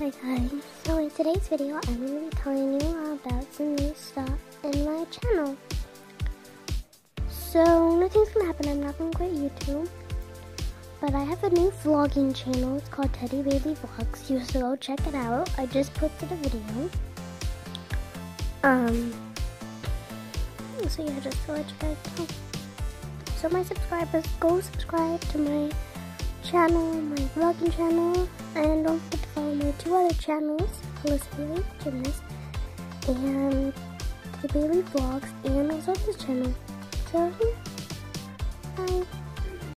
Hi guys, so in today's video I'm going to be telling you about some new stuff in my channel. So nothing's going to happen, I'm not going to quit YouTube. But I have a new vlogging channel, it's called Teddy Baby Vlogs. You should go check it out. I just posted a video. Um, so yeah, just to let you guys know. So my subscribers, go subscribe to my channel, my vlogging channel, and don't forget two other channels, Bailey Gymnast, and the Bailey Vlogs, and also this channel. So, yeah.